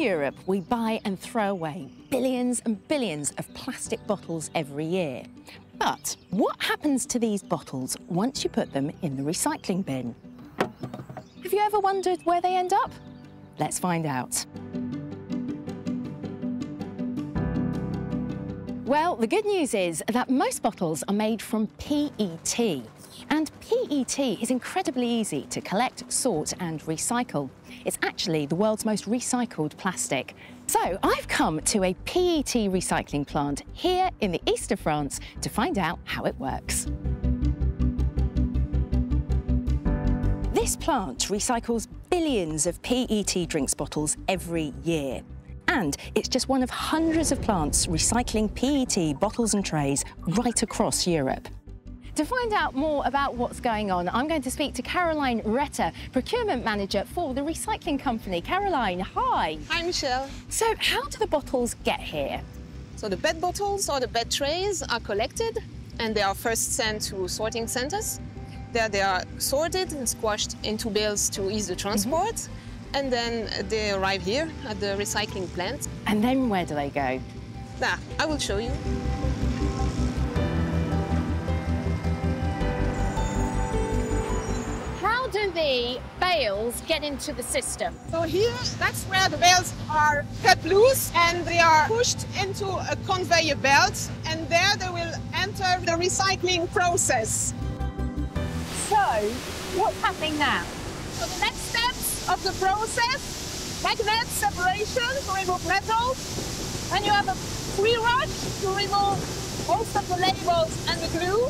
Europe, we buy and throw away billions and billions of plastic bottles every year. But what happens to these bottles once you put them in the recycling bin? Have you ever wondered where they end up? Let's find out. Well, the good news is that most bottles are made from PET. And PET is incredibly easy to collect, sort and recycle. It's actually the world's most recycled plastic. So I've come to a PET recycling plant here in the east of France to find out how it works. This plant recycles billions of PET drinks bottles every year. And it's just one of hundreds of plants recycling PET bottles and trays right across Europe. To find out more about what's going on, I'm going to speak to Caroline Retter, procurement manager for the recycling company. Caroline, hi. Hi, Michelle. So how do the bottles get here? So the PET bottles or the PET trays are collected and they are first sent to sorting centers. There they are sorted and squashed into bales to ease the transport. Mm -hmm and then they arrive here at the recycling plant. And then where do they go? Nah, I will show you. How do the bales get into the system? So here, that's where the bales are cut loose and they are pushed into a conveyor belt and there they will enter the recycling process. So, what's happening now? So the next of the process, magnet separation to remove metal, and you have a pre-wash to remove most of the labels and the glue,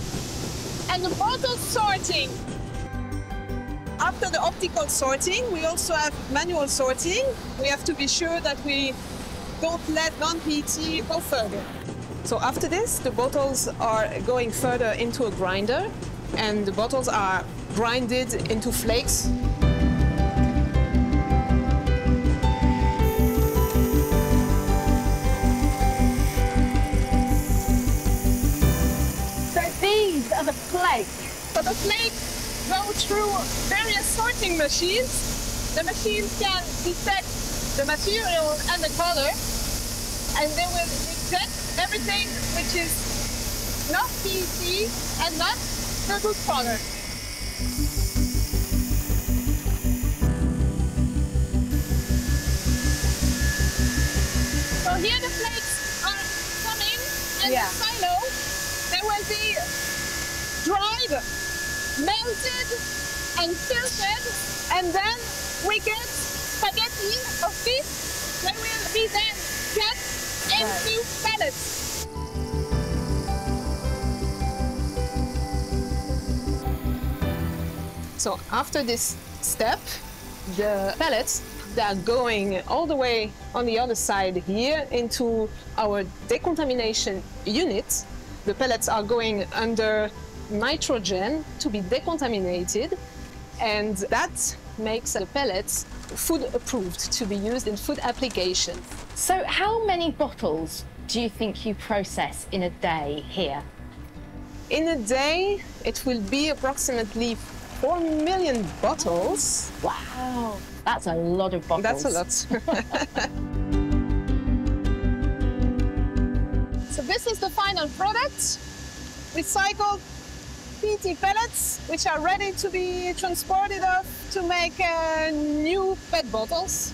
and the bottle sorting. After the optical sorting, we also have manual sorting. We have to be sure that we don't let non-PET go further. So after this, the bottles are going further into a grinder and the bottles are grinded into flakes. Flake. So the flake goes through various sorting machines. The machines can detect the material and the color, and they will reject everything which is not PET and not the good color. So here the flakes are coming, and yeah. the silo, there will be dried, melted, and filtered, and then we get spaghetti of fish that will be then cut into pellets. So after this step, the pellets that are going all the way on the other side here into our decontamination unit. The pellets are going under nitrogen to be decontaminated, and that makes the pellets food approved to be used in food applications. So how many bottles do you think you process in a day here? In a day, it will be approximately 4 million bottles. Wow, that's a lot of bottles. That's a lot. so this is the final product, recycled PET pellets, which are ready to be transported off to make uh, new PET bottles.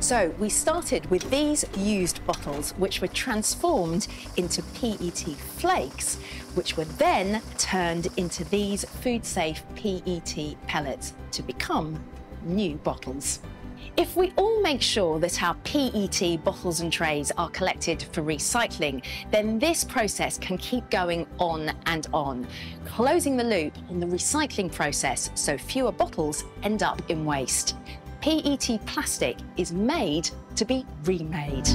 So we started with these used bottles, which were transformed into PET flakes, which were then turned into these food-safe PET pellets to become new bottles. If we all make sure that our PET bottles and trays are collected for recycling, then this process can keep going on and on, closing the loop on the recycling process so fewer bottles end up in waste. PET plastic is made to be remade.